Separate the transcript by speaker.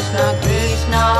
Speaker 1: Krishna Krishna.